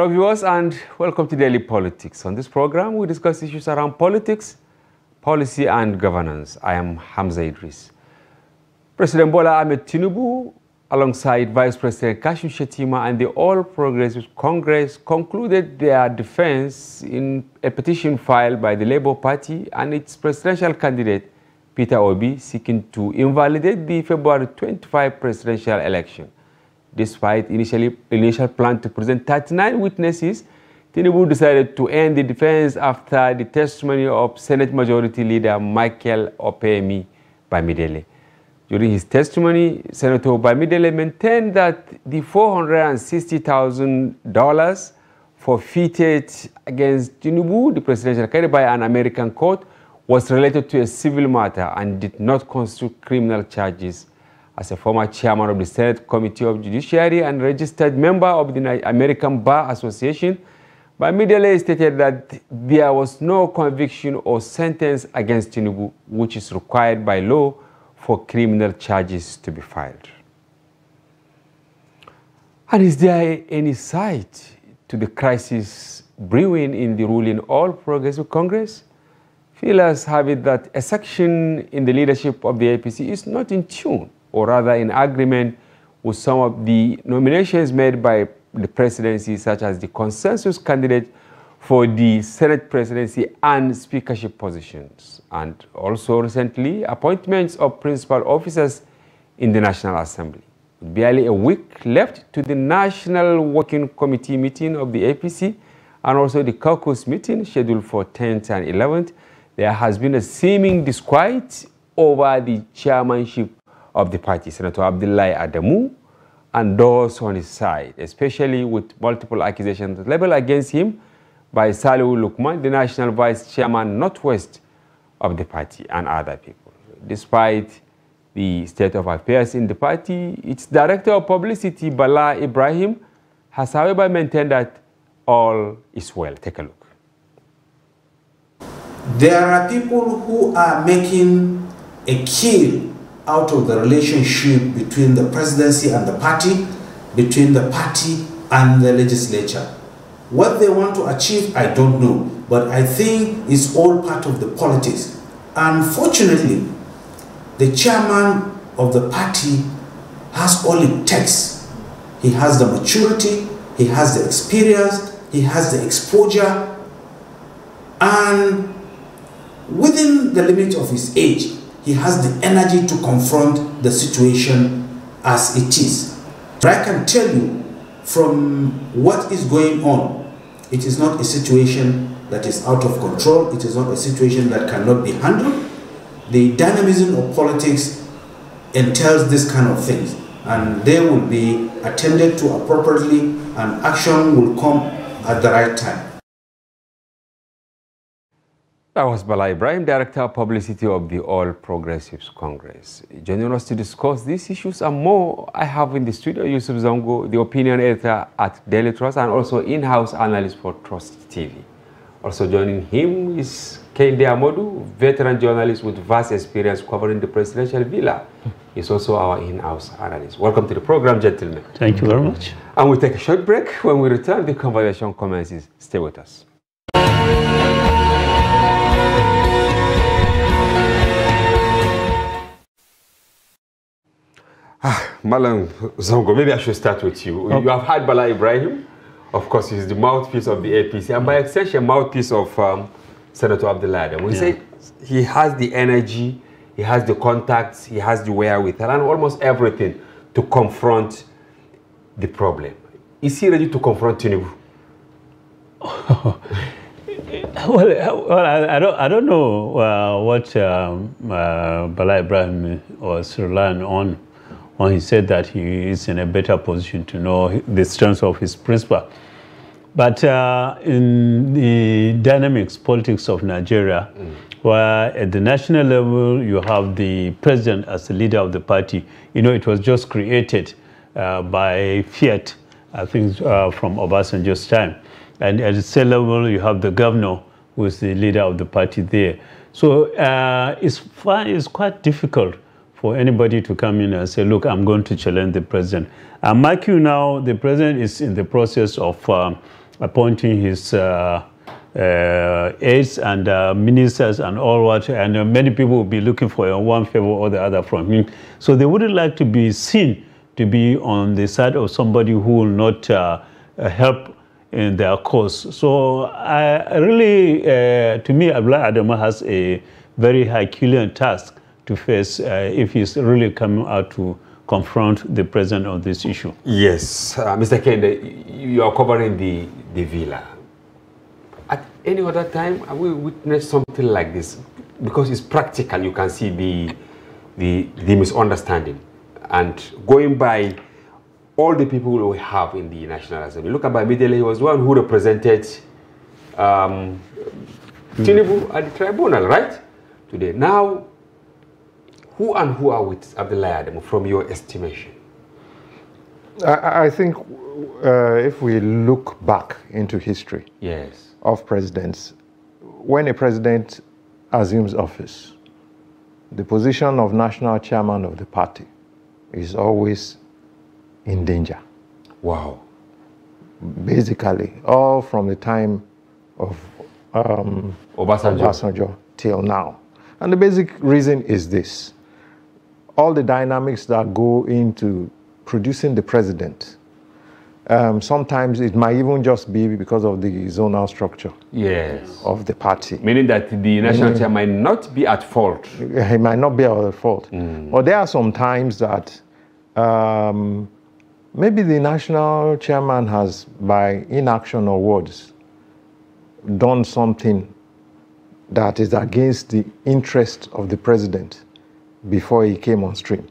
Hello, viewers, and welcome to Daily Politics. On this program, we discuss issues around politics, policy, and governance. I am Hamza Idris. President Bola Ahmed Tinubu, alongside Vice President Kashim Shettima and the All Progressive Congress, concluded their defense in a petition filed by the Labour Party and its presidential candidate, Peter Obi, seeking to invalidate the February 25 presidential election. Despite initially, initial plan to present 39 witnesses, Tinubu decided to end the defense after the testimony of Senate Majority Leader Michael Opeyemi Bamidele. During his testimony, Senator Bamidele maintained that the $460,000 forfeited against Tinubu, the presidential candidate, by an American court was related to a civil matter and did not constitute criminal charges as a former chairman of the Senate Committee of Judiciary and registered member of the American Bar Association, Bamidele stated that there was no conviction or sentence against Tinubu, which is required by law for criminal charges to be filed. And is there any sight to the crisis brewing in the ruling All Progressive Congress? Feelers have it that a section in the leadership of the APC is not in tune or rather in agreement with some of the nominations made by the presidency, such as the consensus candidate for the Senate presidency and speakership positions, and also recently appointments of principal officers in the National Assembly. With barely a week left to the National Working Committee meeting of the APC and also the caucus meeting scheduled for 10th and 11th, there has been a seeming disquiet over the chairmanship of the party, Senator Abdullahi Adamu, and those on his side, especially with multiple accusations leveled against him by Salihu Lukman, the national vice chairman northwest of the party, and other people. Despite the state of affairs in the party, its director of publicity, Bala Ibrahim, has however maintained that all is well. Take a look. There are people who are making a kill out of the relationship between the presidency and the party, between the party and the legislature. What they want to achieve, I don't know, but I think it's all part of the politics. Unfortunately, the chairman of the party has all it takes. He has the maturity, he has the experience, he has the exposure, and within the limit of his age, he has the energy to confront the situation as it is. But I can tell you from what is going on, it is not a situation that is out of control, it is not a situation that cannot be handled. The dynamism of politics entails this kind of things, and they will be attended to appropriately, and action will come at the right time. That was Bala Ibrahim, Director of Publicity of the All Progressives Congress. Joining us to discuss these issues and more, I have in the studio Yusuf Zongo, the opinion editor at Daily Trust and also in-house analyst for Trust TV. Also joining him is Kende Amodu, veteran journalist with vast experience covering the presidential villa. He's also our in-house analyst. Welcome to the program, gentlemen. Thank you very much. And we'll take a short break. When we return, the conversation commences. Stay with us. Ah, Malam Zongo, maybe I should start with you. You have had Bala Ibrahim. Of course, he's the mouthpiece of the APC, and by extension, mouthpiece of um, Senator Abdullah. We Yeah. say he has the energy, he has the contacts, he has the wherewithal, and almost everything to confront the problem. Is he ready to confront Tinubu? Well, well I, I don't, I don't know uh, what um, uh, Bala Ibrahim was relying on when he said that he is in a better position to know the strengths of his principal. But uh, in the dynamics politics of Nigeria, where at the national level you have the president as the leader of the party, you know, it was just created uh, by fiat, I think, uh, from Obasanjo's time. And at the state level, you have the governor, who is the leader of the party there. So uh, it's, it's quite difficult for anybody to come in and say, look, I'm going to challenge the president. And mark you now, the president is in the process of um, appointing his uh, uh, aides and uh, ministers and all what, and uh, many people will be looking for one favor or the other from him. So they wouldn't like to be seen to be on the side of somebody who will not uh, help in their cause. So I really, uh, to me, Abdullah Adamu has a very Herculean task to face uh, if he's really coming out to confront the president on this issue. Yes, Mr. Kende, you are covering the, the villa at any other time, have we witnessed something like this? Because it's practical, you can see the, the, the misunderstanding. And going by all the people we have in the National Assembly, look at Bamidele, he was one who represented um. Tinubu at the tribunal, right? Today. Now, who and who are with Abdullah Adam from your estimation? I, I think uh, if we look back into history, yes of presidents, when a president assumes office, the position of national chairman of the party is always in danger. Wow. Basically, all from the time of um, Obasanjo. Obasanjo till now. And the basic reason is this all the dynamics that go into producing the president um, sometimes it might even just be because of the zonal structure yes. of the party. Meaning that the national chair might not be at fault. He might not be at fault. Mm. But there are some times that um, maybe the national chairman has, by inaction or words, done something that is against the interest of the president before he came on stream.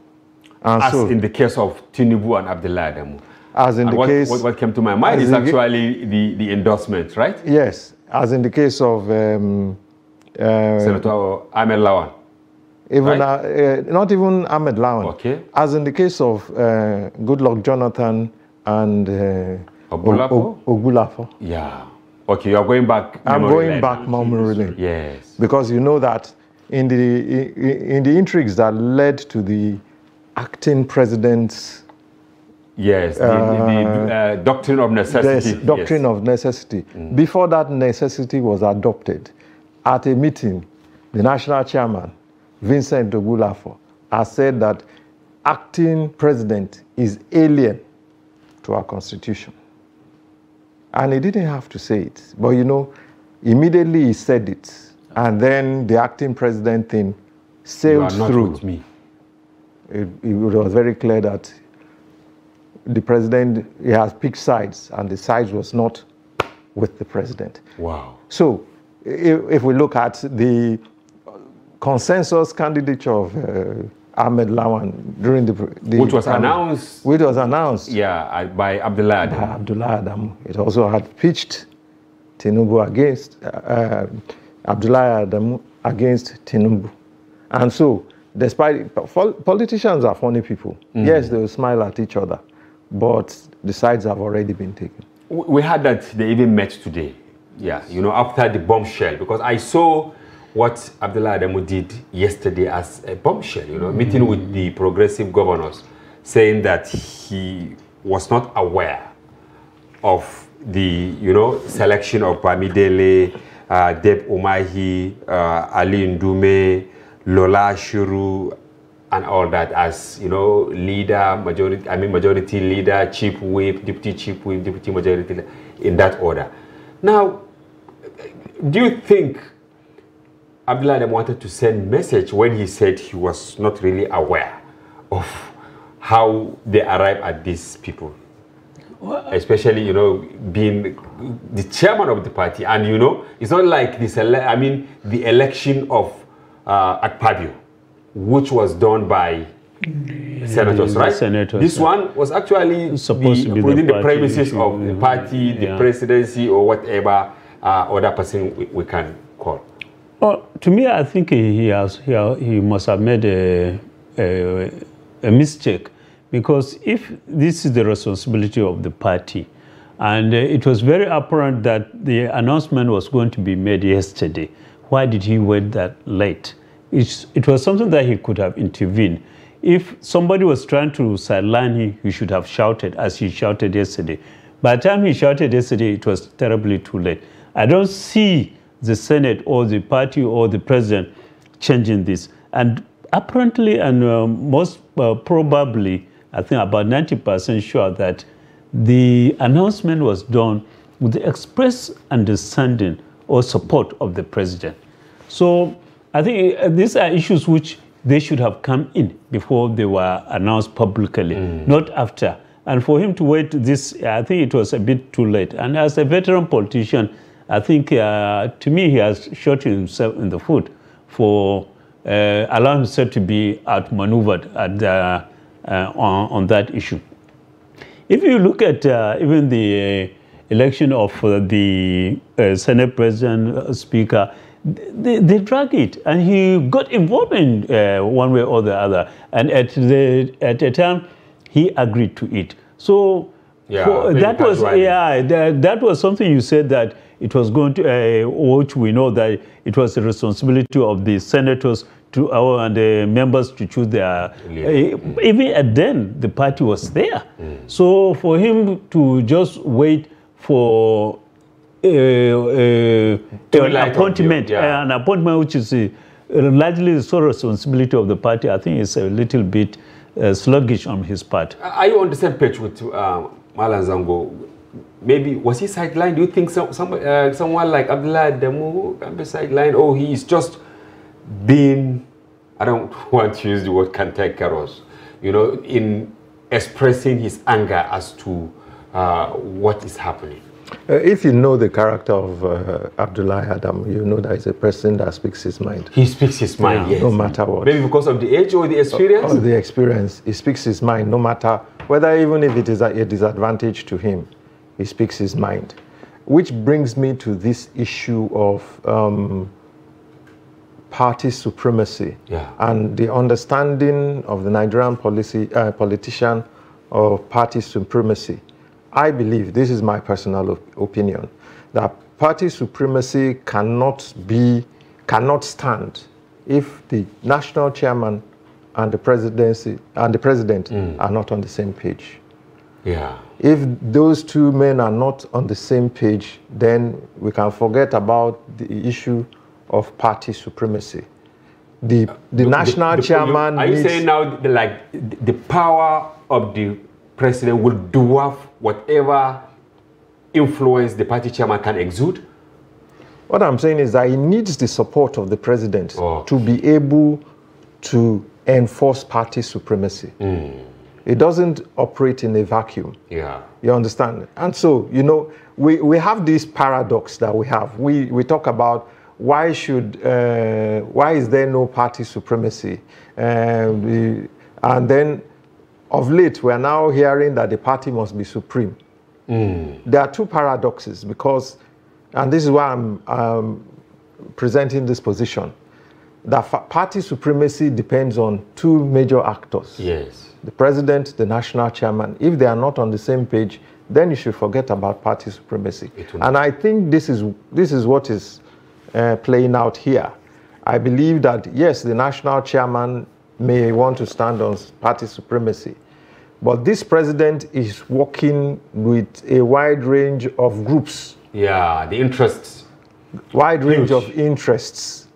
And As so, in the case of Tinubu and Abdullah Adamu. As in and the what, case, what, what, came to my mind is actually the, the endorsement, right? Yes, as in the case of um, uh, Senator Ahmed Lawan. Even right? uh, uh, not even Ahmed Lawan. Okay. As in the case of uh, Goodluck Jonathan and uh, Ogbulafor. Yeah. Okay, you are going back. I'm going lane. back memory lane. Yes. Because you know that in the in, the intrigues that led to the acting president's Yes, the, uh, the uh, doctrine of necessity. Yes, doctrine yes. of necessity. Mm. Before that necessity was adopted, at a meeting, the national chairman, Vincent Ogbulafor, has said that acting president is alien to our constitution. And he didn't have to say it. But you know, immediately he said it. And then the acting president thing sailed through. It, it was very clear that the president he has picked sides, and the sides was not with the president. Wow. So, if, if we look at the consensus candidature of uh, Ahmed Lawan during the, the which was announced, which was announced, yeah, by Abdullah Adam. By Abdullah Adam. It also had pitched Tinubu against uh, uh, Abdullah Adamu against Tinubu, and so despite politicians are funny people. Mm. Yes, they will smile at each other, but the sides have already been taken. We heard that they even met today. Yeah, you know, after the bombshell, because I saw what Abdullah Adamu did yesterday as a bombshell, you know, mm meeting with the progressive governors, saying that he was not aware of the, you know, selection of Bamidele, uh, Dave Umahi, uh, Ali Ndume, Lola Ashiru, and all that as you know leader majority i mean majority leader chief whip deputy chief whip deputy majority leader, in that order. Now do you think abdullah wanted to send message when he said he was not really aware of how they arrive at these people especially you know being the chairman of the party and you know it's not like this i mean the election of uh, Akpabio which was done by senators, right? Senators, this one was actually supposed the, to be within the, the premises of the party, the yeah. presidency, or whatever uh, other person we, we, can call. Well, to me, I think he has he, he must have made a, a, a mistake because if this is the responsibility of the party, and uh, it was very apparent that the announcement was going to be made yesterday, why did he wait that late? It's, it was something that he could have intervened. If somebody was trying to sideline him, he should have shouted, as he shouted yesterday. By the time he shouted yesterday, it was terribly too late. I don't see the Senate or the party or the president changing this. And apparently, and uh, most uh, probably, I think about 90% sure that the announcement was done with the express understanding or support of the president. So I think uh, these are issues which they should have come in before they were announced publicly, mm. not after. And for him to wait this, I think it was a bit too late. And as a veteran politician, I think uh, to me he has shot himself in the foot for uh, allowing himself to be outmaneuvered at, uh, uh on, on, that issue. If you look at uh, even the uh, election of the Senate President, Speaker, they, they drag it, and he got involved in uh, one way or the other. And at the at the time, he agreed to it. So yeah, for, that was yeah that, that was something you said that it was going to uh, which we know that it was the responsibility of the senators to our and the members to choose their uh, even at then the party was there. Mm. So for him to just wait for uh, uh, an appointment, yeah. an appointment which is uh, largely the sole responsibility of the party, I think is a little bit uh, sluggish on his part. Are you on the same page with uh, Malam Zango? Maybe was he sidelined? Do you think some, some uh, someone like Abdullah Demu can be sidelined, or he is just being? I don't want to use the word cantankerous, you know, in expressing his anger as to uh, what is happening. Uh, if you know the character of uh, Abdullah Adam, you know that he's a person that speaks his mind. He speaks his mind, yeah. yes. No matter what. Maybe because of the age or the experience? Or, or the experience. He speaks his mind no matter whether even if it is a, a disadvantage to him, he speaks his mind. Which brings me to this issue of um, party supremacy yeah. and the understanding of the Nigerian policy, uh, politician of party supremacy. I believe, this is my personal op opinion, that party supremacy cannot be, cannot stand if the national chairman and the presidency and the president mm. are not on the same page. Yeah. If those two men are not on the same page, then we can forget about the issue of party supremacy. The, the, the national the, chairman. Are you saying now, like, the power of the president will dwarf whatever influence the party chairman can exude? What I'm saying is that he needs the support of the president oh. to be able to enforce party supremacy. Mm. It doesn't operate in a vacuum. Yeah. You understand? And so, you know, we, we have this paradox that we have. We, we talk about why should, uh, why is there no party supremacy? Uh, and then of late, we are now hearing that the party must be supreme. Mm. There are two paradoxes because, and this is why I'm um, presenting this position, that party supremacy depends on two major actors. Yes. The president, the national chairman. If they are not on the same page, then you should forget about party supremacy. And I think this is, this is what is uh, playing out here. I believe that, yes, the national chairman may want to stand on party supremacy. But this president is working with a wide range of groups. Yeah, the interests. Wide range Huge. of interests.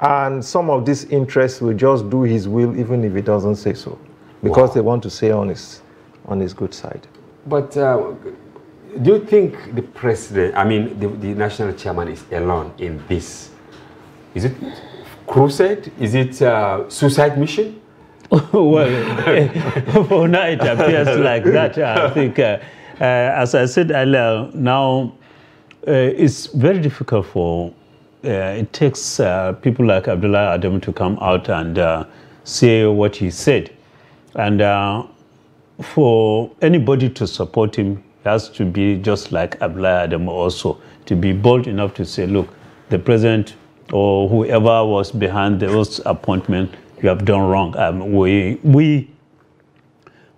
And some of these interests will just do his will even if he doesn't say so. Because wow. they want to stay on his, on his good side. But uh, do you think the president, I mean, the, the national chairman is alone in this? Is it crusade? Is it uh, suicide mission? well, for now it appears like that. I think, uh, uh, as I said earlier, now uh, it's very difficult for, uh, it takes uh, people like Abdullah Adam to come out and uh, say what he said. And for anybody to support him, has to be just like Abdullah Adam also, to be bold enough to say, look, the president or whoever was behind those appointments, you have done wrong. Um, we, we,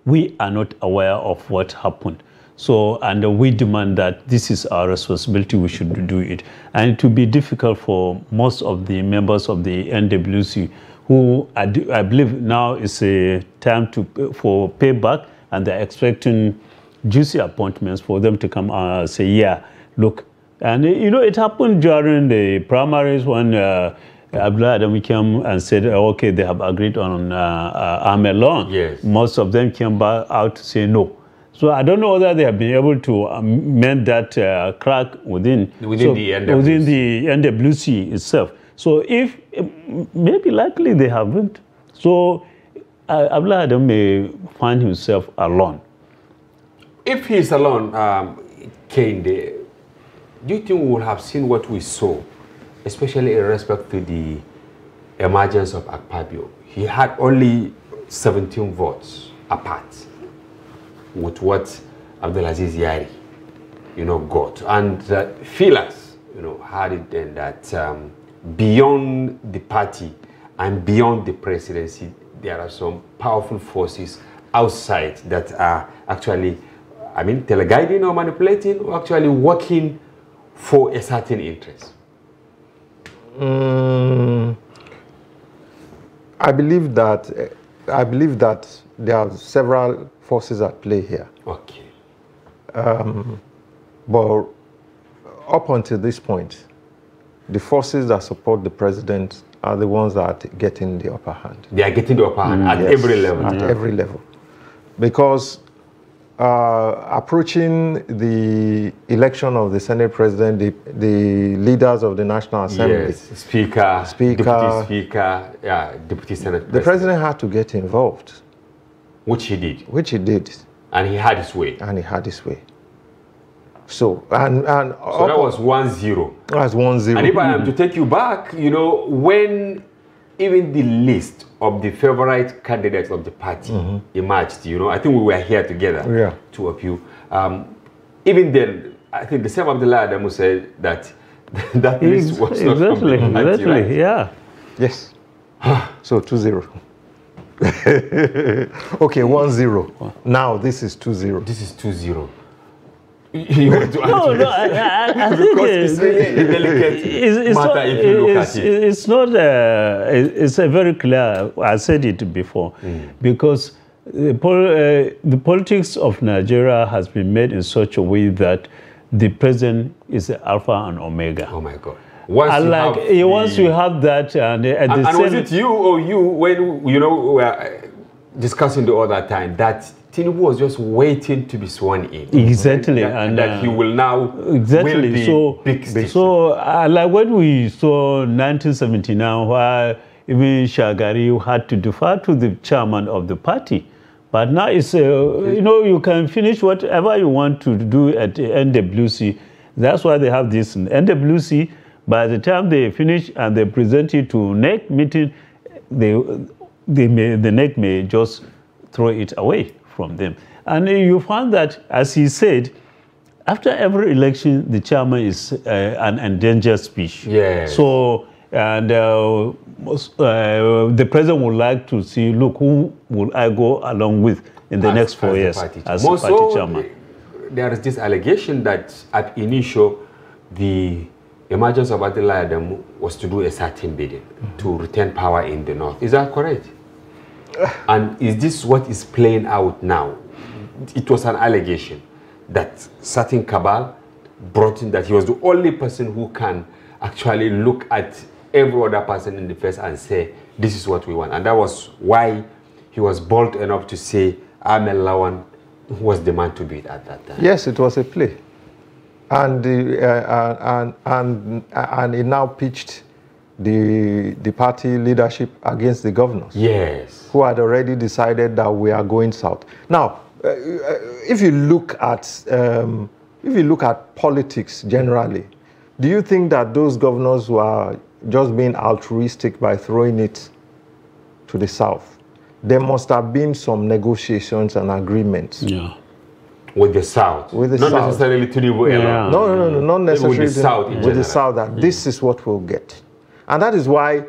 we are not aware of what happened. So, and we demand that this is our responsibility, we should do it. And it will be difficult for most of the members of the NWC who I, I believe now is a time to, for payback and they're expecting juicy appointments for them to come and say, yeah, look. And, you know, it happened during the primaries when uh, Abdullah Adam came and said, okay, they have agreed on uh, uh, Ahmed Lawan. Yes. Most of them came back out to say no. So I don't know whether they have been able to um, mend that uh, crack within Within so- the NWC. within the NWC itself. So if maybe likely they haven't, so uh, Abdullah Adam may find himself alone. If he's alone, um, do you think we will have seen what we saw, especially in respect to the emergence of Akpabio? He had only 17 votes apart with what Abdulaziz Yari, you know, got. And uh, feelers, you know, had it then that um, beyond the party and beyond the presidency, there are some powerful forces outside that are actually, I mean, teleguiding or manipulating or actually working for a certain interest. Mm, I believe that eh, I believe that there are several forces at play here. Okay. But up until this point, the forces that support the president are the ones that are getting the upper hand. They are getting the upper hand at Yes, every level. At every level. Because uh, approaching the election of the Senate president, the, the leaders of the National Assembly, Yes, speaker, Speaker. deputy speaker, yeah, deputy senate President. the president, had to get involved, which he did, which he did, and he had his way. and he had his way. So, and, and So that was one zero. that's one zero. And if I am to take you back, you know, when even the list of the favorite candidates of the party emerged, you know, I think we were here together, Yeah. two of you. Um, even then, I think the same Abdullah Adamu said that that list was not from exactly, the exactly, right? yeah. Yes. so 2 0. okay, 1 0. Now this is 2 0. This is 2 0. You want to No, no, I, I, I think uh, it's really a delicate it's, it's matter not, if you look it's, at it. It's not. Uh, it- it's a very clear. I said it before, Mm. because the, pol- uh, the politics of Nigeria has been made in such a way that the president is alpha and omega. Oh my God. Once and you like have once the- you have that, and uh, at And, the and was it you or you when you know we were uh, discussing the other time that Tinubu was just waiting to be sworn in? Exactly, That, and, that he uh, will now Exactly. will so, big stick. so uh, like when we saw 1979, where even Shagari had to defer to the chairman of the party. But now it's, uh, you know, you can finish whatever you want to do at NWC. That's why they have this NWC. By the time they finish and they present it to NEC meeting, they, they may, the NEC may just throw it away from them. And you find that, as he said, after every election, the chairman is uh, an endangered species. Yes. So, and uh, uh, the president would like to see, look, who will I go along with in the As- next four as years party as party Also, chairman? There is this allegation that at initial, the emergence of Abdullah Adamu was to do a certain bidding Mm-hmm. to retain power in the north. Is that correct? And is this what is playing out now? It was an allegation that certain cabal brought in that he was the only person who can actually look at every other person in the face and say, this is what we want. And that was why he was bold enough to say Ahmed Lawan was the man to beat at that time. Yes, it was a play. And, the, uh, and, and, and it now pitched the, the party leadership against the governors. Yes. who had already decided that we are going south. Now, uh, uh, if you look at um, if you look at politics generally, do you think that those governors were just being altruistic by throwing it to the south? There must have been some negotiations and agreements. Yeah. With the South. With the Not South. necessarily Tinubu Yeah. alone. No, no, no, no, not necessarily With the South with the south that this is what we'll get, and that is why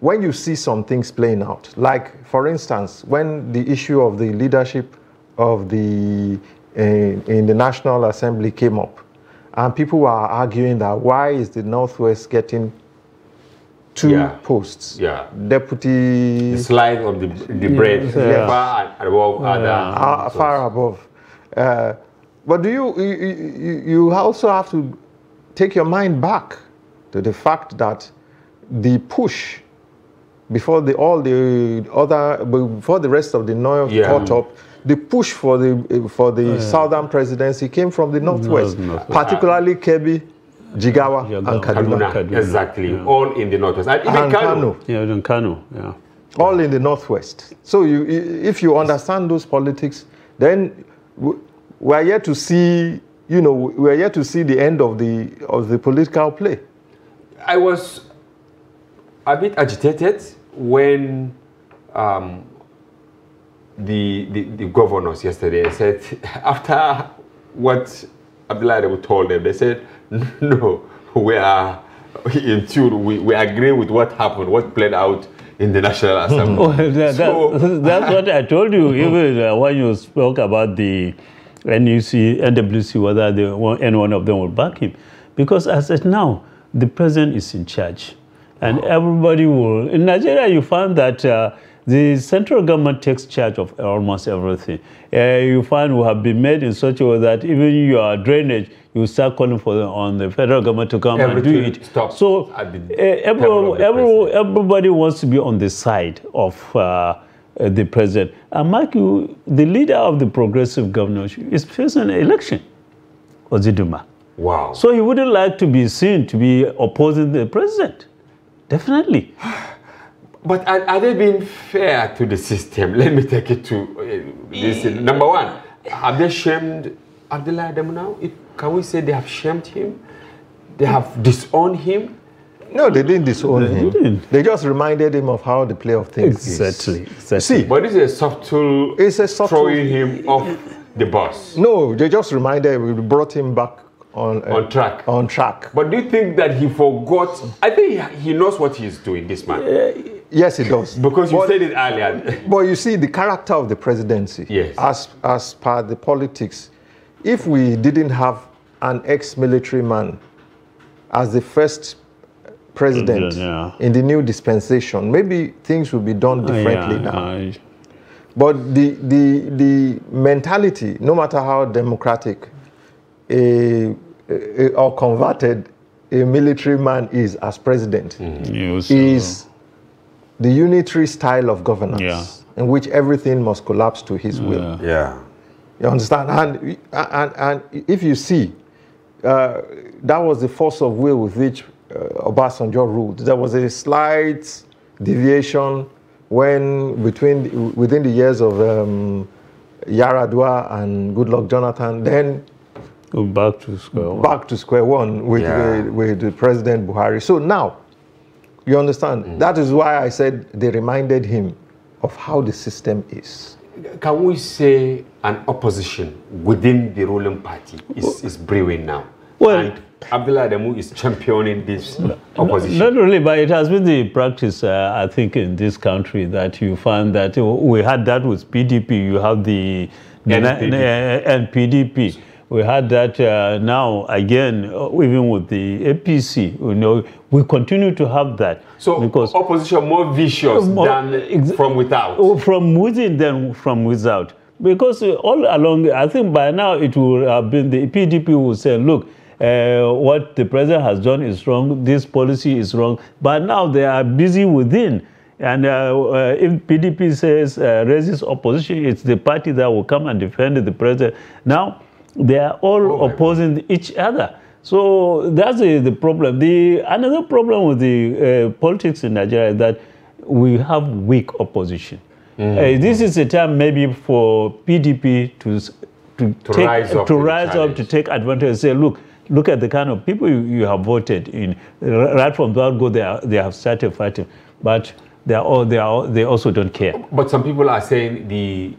when you see some things playing out, like for instance, when the issue of the leadership of the in, in the National Assembly came up, and people were arguing that why is the Northwest getting two Yeah. posts, Yeah. deputy The slide of the, the bread Yeah. far and above other. uh, far above. Uh, But do you, you, you you also have to take your mind back to the fact that the push before the all the other before the rest of the north Yeah. caught up, the push for the for the southern presidency came from the northwest, northwest. particularly Kebbi, Jigawa, Jigawa. and Kaduna, Kaduna, Kaduna, exactly. yeah. All in the northwest. And even and Kano. Kano. Yeah, in Kano, yeah. all in the northwest. So you, if you understand those politics, then we are yet to see, you know, we are yet to see the end of the of the political play. I was a bit agitated when um, the, the the governors yesterday said after what Abdullah told them, they said no, we are in tune. We, we agree with what happened, what played out in the National Assembly. Well, that, that- So- that's what I told you, even uh, when you spoke about the NUC, NWC, whether they, any one of them will back him. Because as of now, the president is in charge. And everybody will. In Nigeria, you find that uh, the central government takes charge of almost everything. Uh, you find we have been made in such a way that even your drainage, you start calling for the, on the federal government to come and do it. stops So uh, every, everybody wants to be on the side of uh, uh, the president. And mark you, the leader of the progressive governorship is facing an election, Uzodimma. Wow. So he wouldn't like to be seen to be opposing the president. Definitely. But are, are they being fair to the system? Let me take it to uh, this. Number one, have they shamed Abdullah Adamu now? It, can we say they have shamed him? They have disowned him? No, they didn't disown him. didn't. They just reminded him of how the play of things Exactly. is. exactly. See, But this is a subtle, It's a subtle- throwing him off the bus. no, they just reminded, we brought him back on uh, On track. On track. But do you think that he forgot? I think he- he knows what he's doing, this man. Yes, he does. Because you said it earlier. But you see, the character of the presidency, Yes. as, as per the politics, if we didn't have an ex military man as the first president Yeah. in the new dispensation, maybe things would be done differently Yeah, now. uh, But the, the, the mentality, no matter how democratic a- or converted a military man is as president, you also- is the unitary style of governance Yeah. in which everything must collapse to his will. Yeah. Yeah. You understand? And, and, and if you see, uh, that was the force of will with which uh, Obasanjo ruled. There was a slight deviation when between within the years of um, Yar'Adua and Goodluck Jonathan, then Go back to square one. back to square one with, Yeah. with, with the President Buhari. So now, you understand? That is why I said they reminded him of how the system is. Can we say an opposition within the ruling party is, is brewing now? Well- and Abdullah Adamu is championing this opposition. Not really, but it has been the practice, uh, I think, in this country that you find that uh, we had that with PDP. You have the NPD. uh, NPDP. We had that uh, now again, uh, even with the APC. You know, we continue to have that so because opposition more vicious More- than from without. Oh, from within than from without. Because uh, all along, I think by now it will have been the PDP will say, look, uh, what the president has done is wrong, this policy is wrong. But now they are busy within. And uh, uh, if PDP says, uh, raises opposition, it's the party that will come and defend the president. Now, they are all Oh opposing each other. So that's the, the problem. The another problem with the uh, politics in Nigeria is that we have weak opposition. Mm. Uh, this is a time maybe for PDP to to, To take, rise up to rise up to take advantage and say, look, look at the kind of people you, you have voted in. Right from go, they, are, they have started fighting, but they are all, they are all, they also don't care. But some people are saying the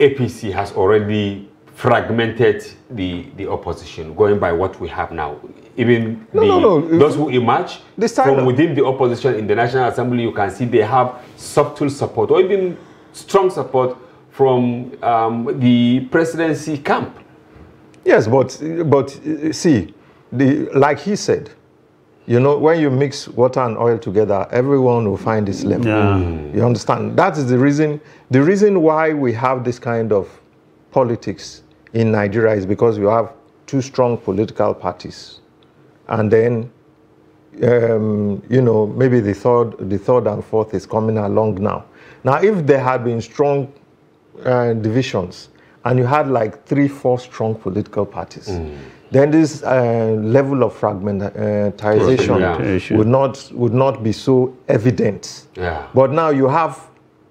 APC has already fragmented the, the opposition, going by what we have now. Even No, the, no, no. those who emerge The style from within the opposition in the National Assembly, you can see they have subtle support or even strong support from um, the presidency camp. Yes, but but uh, see, the like he said, you know, when you mix water and oil together, everyone will find its level. Yeah. You understand? That is the reason. The reason why we have this kind of politics in Nigeria is because you have two strong political parties, and then um, you know maybe the third, the third and fourth is coming along now. Now, if there had been strong uh, divisions, and you had like three, four strong political parties, then this uh, level of fragmentation Fragmentation. would not would not be so evident. Yeah. But now you have,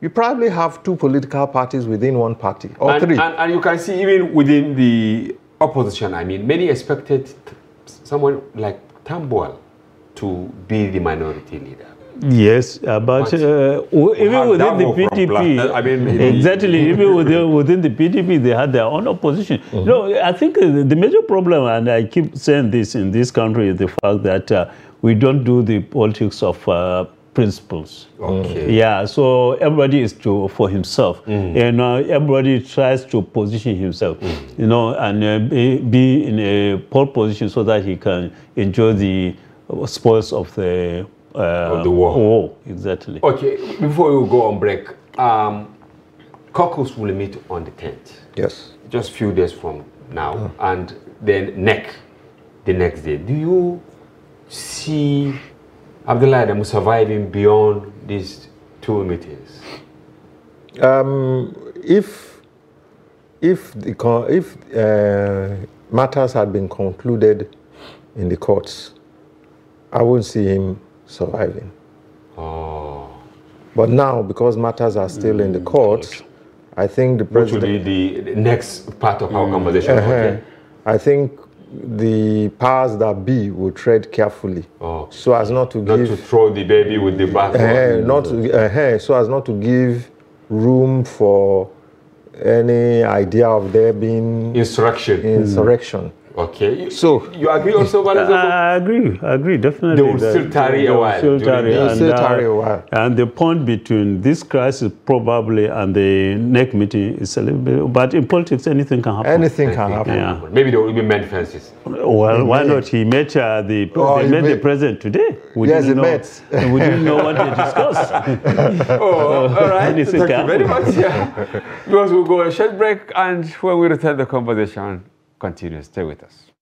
you probably have two political parties within one party or and, three. And, and you can see even within the opposition, I mean, many expected t- someone like Tambuwal to be the minority leader. Yes, uh, but But uh, w- even within the Dabo PDP, I mean, exactly, even within, within the PDP, they had their own opposition. No, I think uh, the major problem, and I keep saying this in this country, is the fact that uh, we don't do the politics of uh, principles. Okay. Yeah, so everybody is to for himself, and uh, everybody tries to position himself, you know, and uh, be, be in a pole position so that he can enjoy the uh, spoils of the uh, Of the war. War, exactly. Okay, before we go on break, um, caucus will meet on the 10th, yes. just few days from now, and then NEC the next day. Do you see Abdullah Adamu surviving beyond these two meetings? Um, if if the if uh, matters had been concluded in the courts, I wouldn't see him surviving. Oh, But now, because matters are still in the courts, I think the which will be the, next part of our conversation. Uh-huh. Okay. I think the powers that be will tread carefully, Oh. so as not to Not give to throw the baby with the bathwater. uh, not to, uh, so as not to give room for any idea of there being Instruction. insurrection. Okay. So- you agree also, Balazogo? I agree. I agree. Definitely. They will that- still tarry a while Still tarry, the- They will and, still uh, tarry a while. And the point between this crisis probably and the next meeting is a little bit. But in politics, anything can happen. Anything can happen. Yeah. Maybe there will be mend fences. Well, why not? He met uh, the Oh, they he met the president today. We Yes, he know, met. we didn't know what they discussed. Oh, all right. Anything Thank you can very much. Yeah. Because we'll go a short break, and when we return, the conversation continues. Stay with us.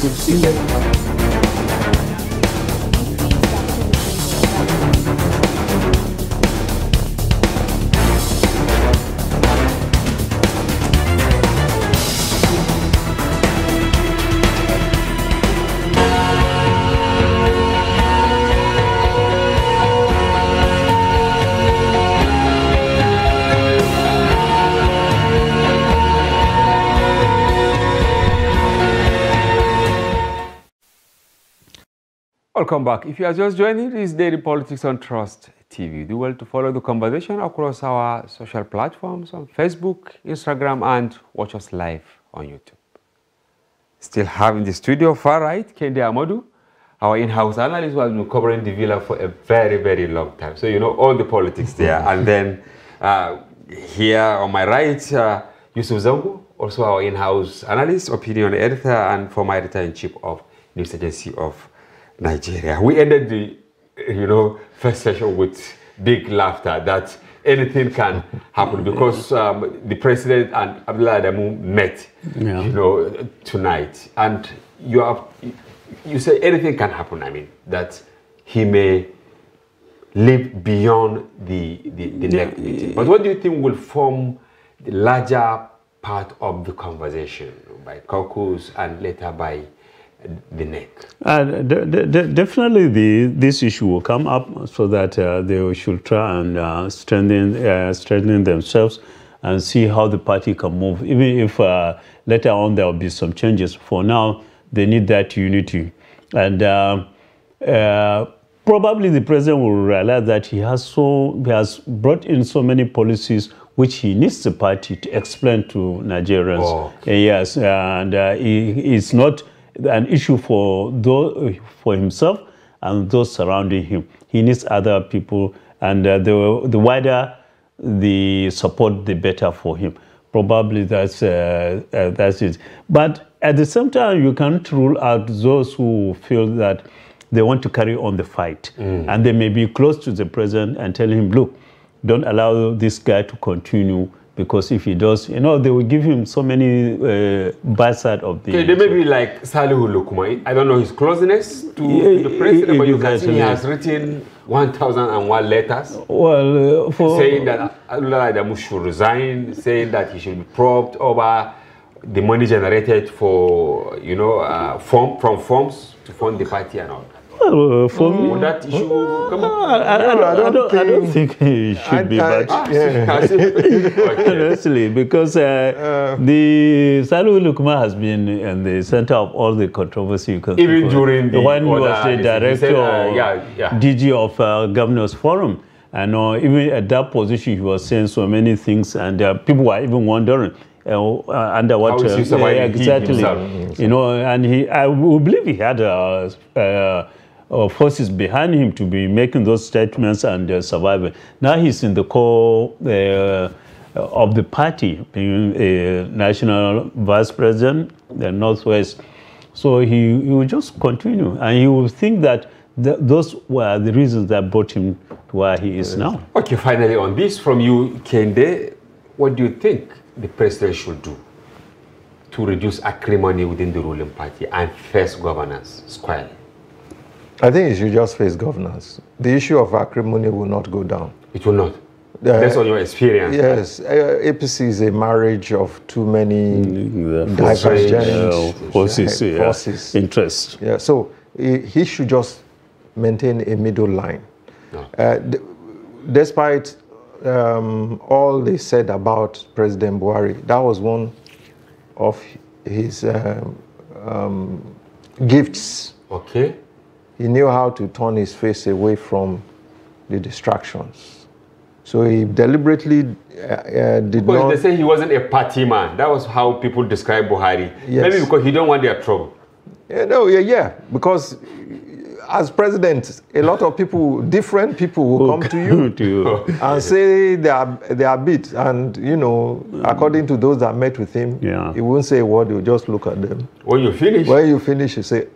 Good to see you. Welcome back. If you are just joining, this is Daily Politics on Trust TV. Do well to follow the conversation across our social platforms on Facebook, Instagram, and watch us live on YouTube. Still having the studio far right, Kende Amodu, our in-house analyst who has been covering the villa for a very, very long time. So you know all the politics there. and then uh, here on my right, uh, Yusuf Zangu, also our in-house analyst, opinion editor, and former editor-in-chief of News Agency of Nigeria. We ended the, you know, first session with big laughter that anything can happen because um, the president and Abdullah Adamu met, Yeah. you know, tonight. And you have, you say anything can happen. I mean, that he may live beyond the, the, the next meeting. But what do you think will form the larger part of the conversation by caucus and later by the NEC? Uh, de- de- de- definitely, the, this issue will come up so that uh, they should try and uh, strengthen, uh, strengthen themselves and see how the party can move. Even if uh, later on there will be some changes, for now they need that unity. And uh, uh, probably the president will realize that he has so he has brought in so many policies which he needs the party to explain to Nigerians. Oh, yes, and uh, he, it's not an issue for those, for himself and those surrounding him. He needs other people, and uh, the the wider the support, the better for him. Probably that's uh, uh, that's it. But at the same time, you can't rule out those who feel that they want to carry on the fight, and they may be close to the president and tell him, "Look, don't allow this guy to continue." Because if he does, you know, they will give him so many uh, bad side of the. Okay, they may be like Salihu Lukman. I don't know his closeness to, Yeah, the president, yeah, but you can see he has written 1,001 letters well, uh, for saying that Abdullah Adamu should resign, saying that he should be probed over the money generated for, you know, uh, form, from forms to fund the party and all. Well, uh, for me, Would that issue come up? I, I, I, don't, I, don't, I don't think he should be, I- but okay. honestly, because uh, the Salu Lukman has been in the center of all the controversy. You can Even of. during the when he was the director, uh, yeah, yeah. DG of uh, Governors Forum, and uh, even at that position, he was saying so many things, and uh, people were even wondering. Uh, uh, under what uh, exactly himself? you know and he i believe he had a. uh, uh, forces behind him to be making those statements and uh, surviving. Now he's in the core uh, of the party being a national vice president the northwest. So he, he will just continue. And he will think that th- those were the reasons that brought him to where he is now. Okay, finally on this from you, Kende, what do you think the president should do to reduce acrimony within the ruling party and face governance squarely? I think it should just face governance. The issue of acrimony will not go down. It will not. Yeah. Based on your experience. Yes, uh, APC is a marriage of too many The divergent uh, forces, yeah, forces. interest Yeah, so he, he should just maintain a middle line. No. Uh, d- despite um, all they said about President Buhari, that was one of his um, um, gifts. Okay. He knew how to turn his face away from the distractions. So he deliberately uh, uh, did Because not. they say he wasn't a party man. That was how people describe Buhari. Yes. Maybe because he don't want their trouble. Yeah, no, yeah, yeah, because as president, a lot of people, different people will come to you to you. and say they are they are beat, and you know, according to those that met with him, Yeah. he won't say a word. He'll just look at them. When you finish, When you finish, you say,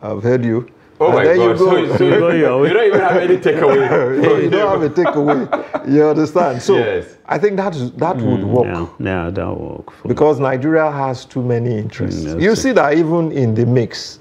"I've heard you." Oh and my then God. you go. So, so You go your way. you don't even have any takeaway. So you don't have a takeaway. You understand? So Yes. I think that is, that would work. Yeah, yeah, that will work. For because Nigeria has too many interests. Mm, that's you it. see that even in the mix,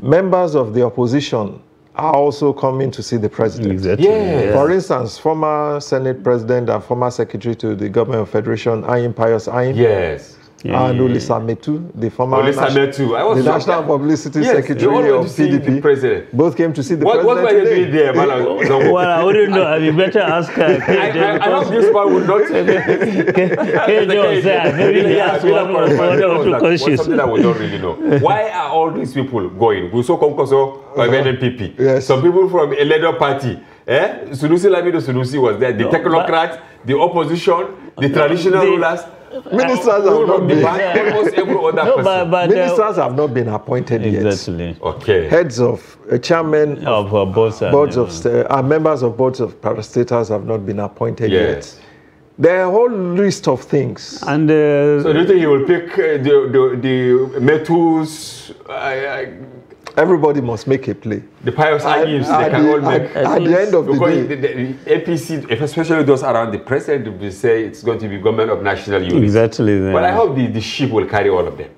members of the opposition are also coming to see the president. Exactly. Yes. For instance, former Senate President and former Secretary to the Government of Federation, Anyim Pius Anyim, yes. Yeah, and yeah, yeah. Olisa Metu, the former Olisa nation- Metu. I was the shocked. National Publicity Yes, Secretary of PDP, the president. both came to see the What, what were president today. doing there, man? Well, I wouldn't know. I mean, better ask uh, I, I, I hope this one would not. KJ there. Maybe he asked one or two questions. something that we don't really know? Why are all these people going? Guso Konkoso of. Yes. Some people from a leader party. Eh? Sunusi Lamido Sunusi was there. The No, technocrats, the opposition, the traditional rulers. Ministers have not been, almost every other No, person. but, but uh, ministers have not been appointed yet. exactly okay. Heads of uh, chairmen of uh, both and, boards uh, of sta- uh, members of boards of parastatals have not been appointed Yes. yet. There are a whole list of things. and uh, So do you think he will pick uh, the the the Metuhs, uh, uh, Everybody must make a play. the pious At, They can all the, make. at- at the end of the day, the, the, the APC, especially those around the president, will say it's going to be government of national unity. exactly. the- But I hope the, the ship will carry all of them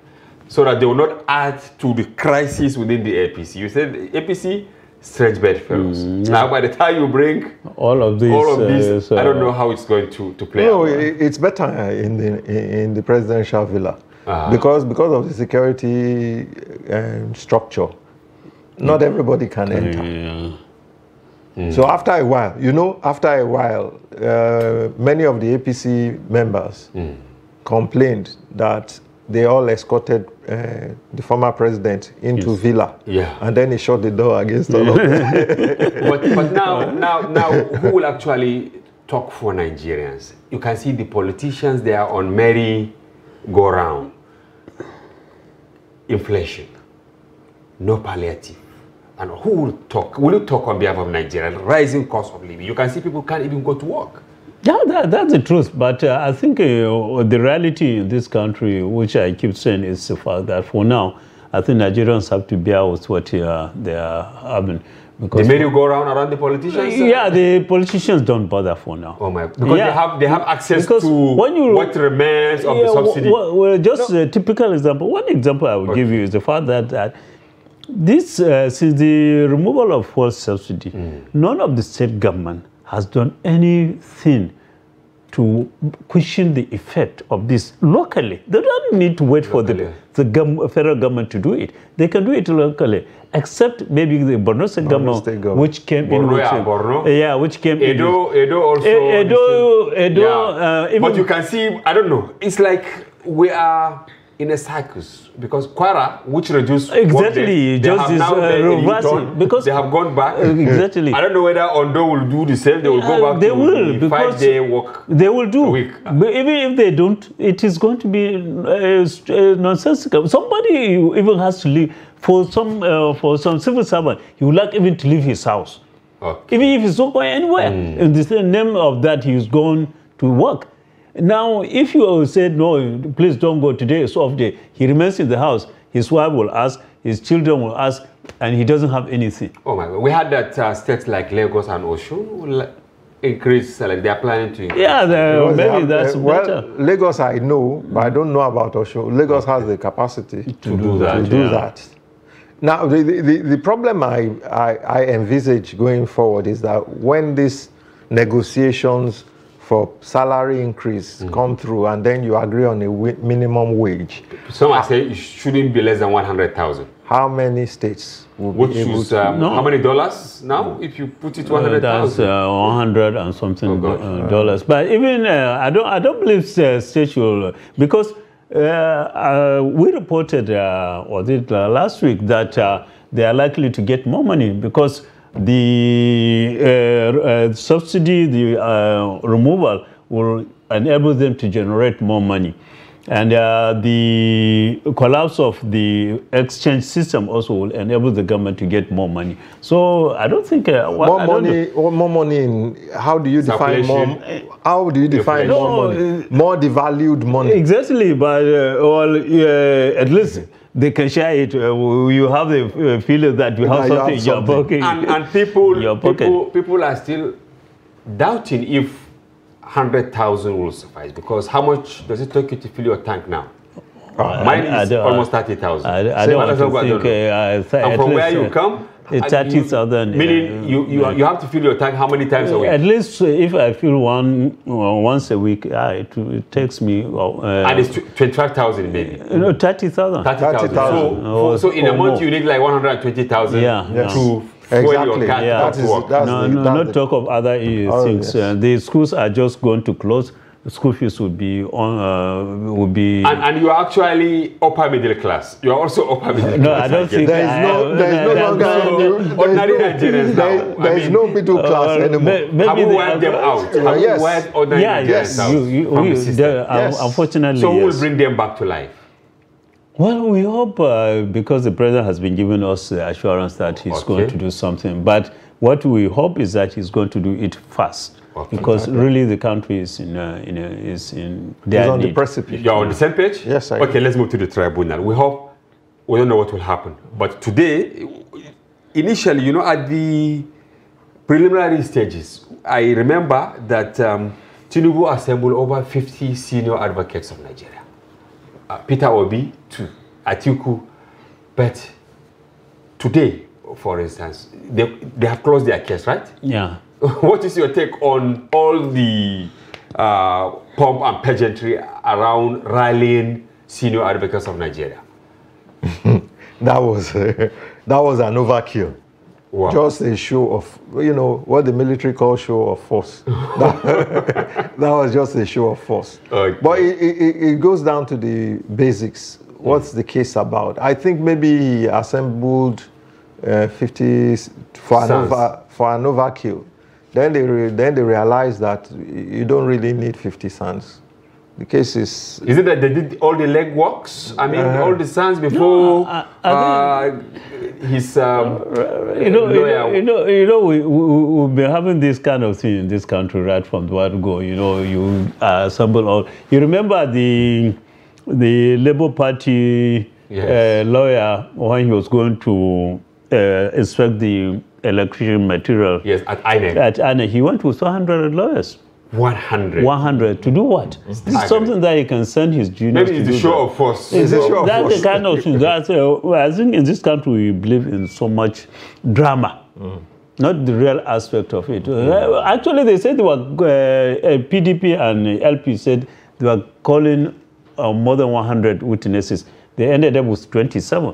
so that they will not add to the crisis within the APC. You said the APC, strange bed fellows. Now, by the time you bring all of these. all of uh, this, so- I don't know how it's going to, to play no, out. i- it's better in the in the presidential villa Ah. because because of the security um, structure. Not everybody can enter. Yeah. So after a while, you know, after a while, uh, many of the APC members complained that they all escorted uh, the former president into Yes. villa, Yeah. and then he shut the door against all of them. but, but now, now, now, who will actually talk for Nigerians? You can see the politicians, they are on merry go round. Inflation, no palliative. And who will talk? Will you talk on behalf of Nigeria? Rising cost of living. You can see people can't even go to work. Yeah, that, that's the truth. But uh, I think uh, the reality in this country, which I keep saying, is the fact that for now, I think Nigerians have to bear with what uh, they are having. The Because merry go round around the politicians? yeah, the politicians don't bother for now. Oh my! Because Yeah. they have they have access Because to when you- what remains of Yeah, the subsidy. Well, well, just a typical example. One example I will give you is the fact that, that this, uh, since the removal of fuel subsidy, Mm. none of the state government has done anything to cushion the effect of this locally. They don't need to wait for the, Locally. The gov- federal government to do it. They can do it locally, except maybe the Borno state, government, state government. which came in Borno, with, yeah, uh, Borno. yeah, which came in Edo, with- Edo also. Edo- the same- Edo, uh, even- but you can see, I don't know. It's like we are in a circus because Kwara, which reduced Exactly, just this, uh, reversing, because- they have gone back. Uh, exactly. I don't know whether Ondo will do the same. They will Uh, go back they to will, the because five-day work. They will do. week. But even if they don't, it is going to be uh, uh, nonsensical. Somebody even has to leave for some uh, for some civil servant. He would like even to leave his house, Okay. even if he's not going anywhere. Hmm. In the name of that, he's going to work. Now, if you say no, please don't go today. It's off day. He remains in the house. His wife will ask. His children will ask, and he doesn't have anything. Oh my God. We had that uh, states like Lagos and Osun will increase, uh, like they are planning to increase. Yeah, the, maybe have- that's uh, well, better. Lagos, I know, but I don't know about Osho. Lagos has the capacity to, do that, To do that. Now, the, the, the- the problem I, I, I envisage going forward is that when these negotiations for salary increase Mm-hmm. come through and then you agree on a minimum wage, Some are saying it shouldn't be less than 100,000. how many states will Which be able is to? um, No. how many dollars now? If you put it Uh, That's 100,000. uh, 100 and something Oh, gosh. uh, dollars. But even uh, I don't I don't believe uh, state should because uh, uh, we reported uh, was it uh, last week that uh, they are likely to get more money because the uh, uh, subsidy the uh, removal will enable them to generate more money. And uh, the collapse of the exchange system also will enable the government to get more money. So I don't think uh, what- more I don't money, more money in how do you define more? Circulation. How do you define Inflation. more No, money? More devalued money. Exactly, but uh, well, uh, at least they can share it. Uh, you have the uh, feeling that you have Yeah, you something in your pocket. and, and people, Your pocket. people, people are still doubting if 100,000 will suffice because how much does it take you to fill your tank now? Mine I is don't- almost 30,000. I, I Same don't want to I think. don't Uh, know. And at from where you uh, come, it's and 30,000, Meaning yeah. you, you, you have to fill your tank how many times a week? At least uh, if I feel one uh, once a week, uh, it, it takes me. Uh, and it's 25,000 maybe. you know, thirty thousand. 30,000. 30,000. So, so in a month more. you need like 120,000 Yeah, to Yes. fuel Exactly. your car Yeah. to That come is- to work. that's no, the- no, that's not the- talk of other uh, Oh, things. yes. Uh, the schools are just going to close. The school fees would be on. Uh, will be. And, and you are actually upper middle class. You are also upper middle no, class. I don't guess. think. There is no, there is no longer no- any- there is ordinary no- Nigerians there- now. I There is mean, no middle class Uh, anymore. maybe Have you they wiped them out? Yeah, Have yes. you wiped ordinary Yeah, Nigerians yes. out You, you, from we, the system? there- Yes. Unfortunately, So who will bring them back to life? Well, we hope uh, because the president has been giving us the assurance that he's going to do something. But what we hope is that he's going to do it fast, Okay. because really the country is in uh, in a, is in He's dire on the precipice. You're on the same page? Yes, I Okay, let's move to the tribunal. We hope, we don't know what will happen. But today, initially, you know, at the preliminary stages, I remember that um, Tinubu assembled over 50 senior advocates of Nigeria. Uh, Peter Obi, too, Atiku. But today, for instance, they, they have closed their case, right? Yeah. what is your take on all the uh, pomp and pageantry around rallying senior advocates of Nigeria? That was that was an overkill. Wow. Just a show of, you know, what the military call show of force. that, that was just a show of force. Okay. But it, it, it goes down to the basics. What's the case about? I think maybe he assembled uh, 50 s- for an, over, for an overkill. Then they, re, then they realized that you don't really need 50 sons. The case is Is it that they did all the legworks? I mean, Uh-huh. all the sons before I- I uh, his um, you know, you lawyer. know, you know, you know we, we, we've been having this kind of thing in this country right from the word go. You know, you uh, assemble all. You remember the the Labour Party Yes. uh, lawyer when he was going to uh, inspect the electrician material Yes, at INEC. at ANA, he went with 200 lawyers. 100. 100 to do what? This is something that he can send his juniors Maybe to it's do the show that. of force. It's a show of That's force. the kind of thing. That's, uh, I think in this country we believe in so much drama, not the real aspect of it. Uh, actually, they said they were uh, uh, PDP and LP said they were calling uh, more than 100 witnesses. They ended up with 27.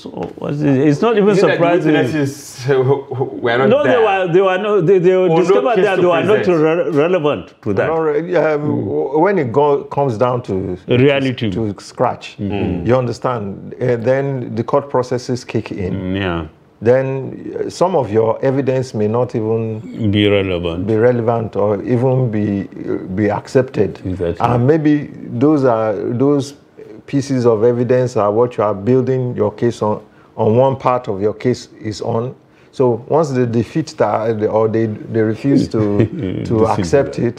So it's not even Is it that the surprising. witnesses uh, who- who were not No, there? they were they were no they, they no discovered case that they were not re- relevant to that. Alright, yeah, w- when it go, comes down to Reality. to, scratch, you understand. Uh, then the court processes kick in. Yeah, Then uh, some of your evidence may not even be relevant. be relevant or even be be accepted. Exactly. And maybe those are those pieces of evidence are what you are building your case on. On one part of your case is on. So once they defeat that or they they refuse to to accept it,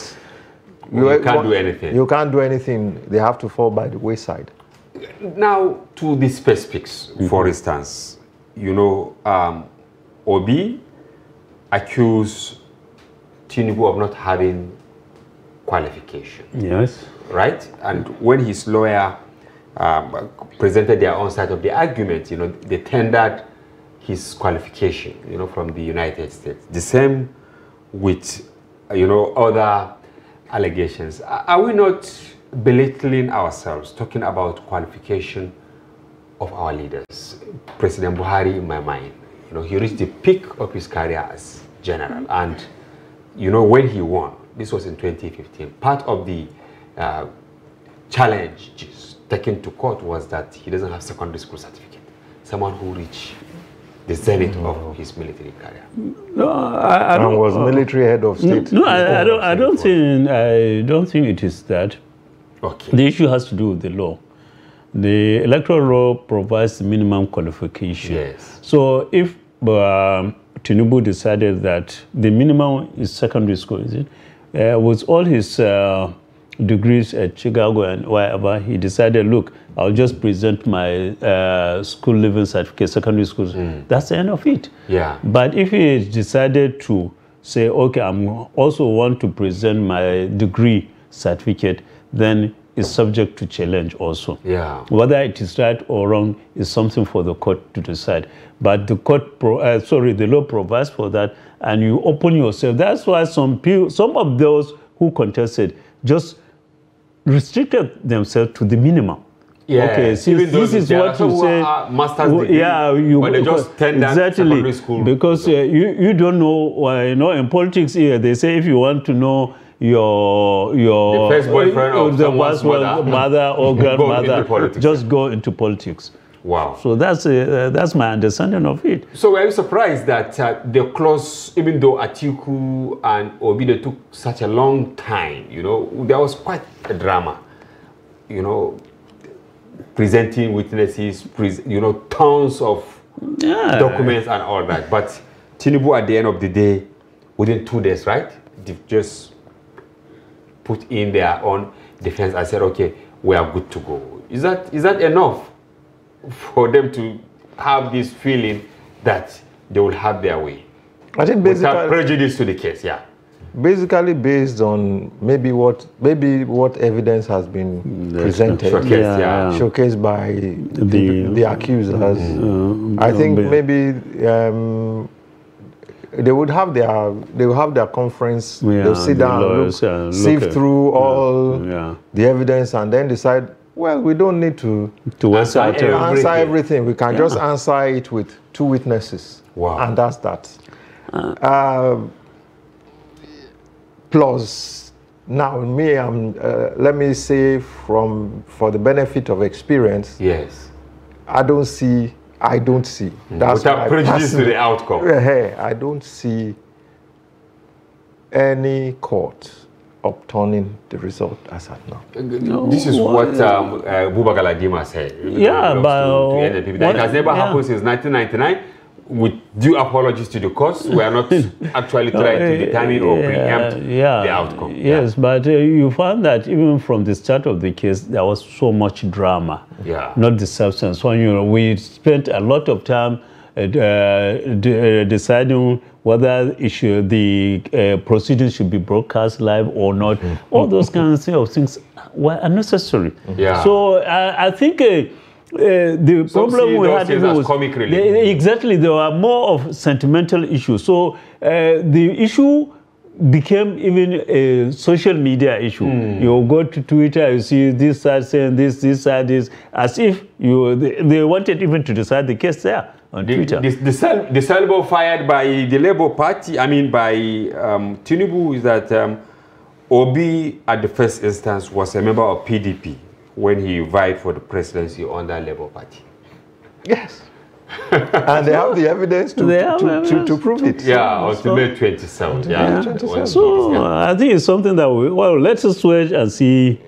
You can't do anything. You can't do anything. They have to fall by the wayside. Now, to the specifics, for instance, you know, um, Obi accused Tinubu of not having qualification, Yes. right? And when his lawyer um, presented their own side of the argument, you know, they tendered his qualification, you know, from the United States. The same with, you know, other allegations. Are are we not belittling ourselves, talking about qualification of our leaders? President Buhari, in my mind, you know, he reached the peak of his career as general, and you know, when he won, this was in 2015. Part of the uh, challenges taken to court was that he doesn't have secondary school certificate. Someone who reached the zenith of his military career. No, I, I don't. was military head of state. no, I, I don't. I don't think. I don't think it is that. Okay. The issue has to do with the law. The electoral law provides minimum qualification. Yes. So if um, Tinubu decided that the minimum is secondary school, is it? Uh, with all his uh, degrees at Chicago and wherever, he decided, look, I'll just present my uh, school leaving certificate, secondary school. That's the end of it. Yeah. But if he decided to say, okay, I'm also want to present my degree certificate, then it's subject to challenge also. Yeah. Whether it is right or wrong is something for the court to decide. But the court, pro, uh, sorry, the law provides for that, and you open yourself. That's why some people, some of those who contested, just restricted themselves to the minimum. Yeah, Okay, since this is what you say. master's degree, yeah, you but they just tender exactly because uh, you you don't know. Uh, you know, in politics here, they say if you want to know your your The first boyfriend or the someone's mother, mother or grandmother, just go into politics. Wow. So that's uh, that's my understanding of it. So were you surprised that uh, the close, even though Atiku and Obido took such a long time, you know, there was quite a drama, you know, presenting witnesses, pres you know, tons of Yeah. documents and all that. But Tinubu, at the end of the day, within two days, right, they've just put in their own defense and said, okay, we are good to go. Is that is that enough for them to have this feeling that they will have their way I think without basically, prejudice to the case? Yeah. basically based on maybe what maybe what evidence has been presented, Showcased, yeah. Yeah. showcased by the, The- the accusers. I think um, maybe um, they would have their they will have their conference. Yeah, they'll sit the down, lawyers, look, yeah, look sift at- through all yeah. the evidence, and then decide. Well, we don't need to To answer Answer it, uh, answer Everything. everything. We can just answer it with two witnesses. Wow. And that's that. Uh, plus, now me, I'm, uh, let me say from for the benefit of experience, Yes. I don't see, I don't see. That's Without prejudice to the outcome. Hey, I don't see any court upturning the result as at now. This is what um, uh, Buba Galadima said. Yeah, but, to, to NNPP. That what- it has never yeah. happened since 1999. With due apologies to the courts, we are not actually trying to determine or preempt yeah, the outcome. Yes, but uh, you found that even from the start of the case, there was so much drama, Yeah. not the substance. So you know, we spent a lot of time uh, uh, deciding whether should, the uh, proceedings should be broadcast live or not. All those kinds of things were unnecessary. Yeah. So I, I think. Uh, uh, the Some problem we had things even as was comic relief. they- exactly there were more of sentimental issues so uh, the issue became even a social media issue Hmm. you go to twitter you see this side saying this this side is as if you they, they wanted even to decide the case there on The, twitter the, the, sal- the salvo fired by the Labour Party, I mean by um, Tinubu, is that um, Obi at the first instance was a member of PDP when he vied for the presidency under Labour Party. Yes. and they have the evidence to, They have to, to, evidence to prove it. Yeah, until May 27th. Yeah. 27th. So yeah. i think it's something that we well let's just wait and see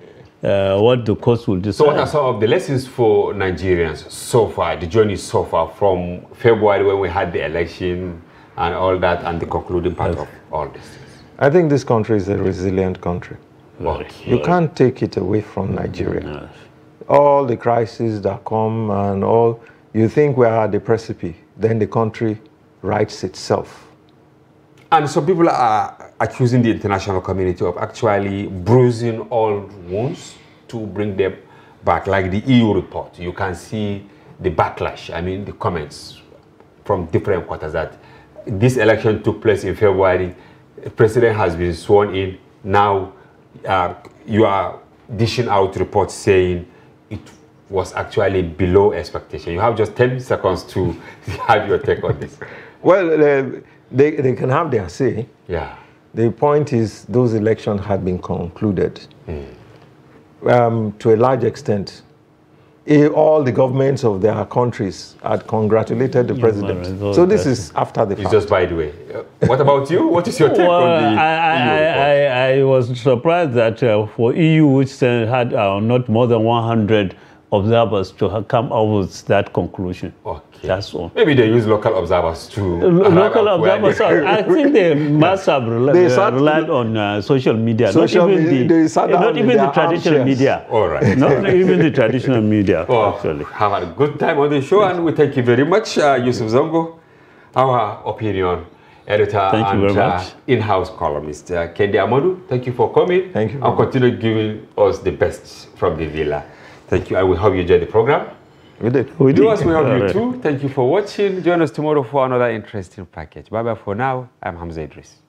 uh, what the courts will decide So, what are some of the lessons for Nigerians so far, the journey so far from February when we had the election and all that, and the concluding part of all this? I think this country is a resilient country. Okay. You can't take it away from Nigeria. All the crises that come and all, you think we are at the precipice, then the country rights itself. And some people are accusing the international community of actually bruising old wounds to bring them back, like the EU report. You can see the backlash, I mean, the comments from different quarters that this election took place in February, the president has been sworn in. Now uh, you are dishing out reports saying it was actually below expectation. You have just 10 seconds to have your take on this. Well, uh, they, they can have their say. Yeah. The point is, those elections had been concluded um, to a large extent. All the governments of their countries had congratulated the president. well, So this is after the It's fact. just by the way. Uh, what about you? What is your take Well, on the I, I, EU? I, I, I was surprised that uh, for EU, which had uh, not more than 100 observers, to have come up with that conclusion. Okay. That's all. Maybe they use local observers too. Local observers, Where I think they must have rel- They uh, sat- relied on uh, social media, Social not even media, the, they sat down not even the their traditional armchairs. media. All right. Not even the traditional media, Oh, actually. have a good time on the show, and we thank you very much, uh, Yusuf Zongo, our opinion editor Thank you and very uh, much. in-house columnist. Uh, Kende Amodu, thank you for coming. Thank you And very continue giving us the best from the villa. Thank you, and we hope you enjoyed the program. We did. We Viewers, we hope you too. Thank you for watching. Join us tomorrow for another interesting package. Bye bye for now. I'm Hamza Idris.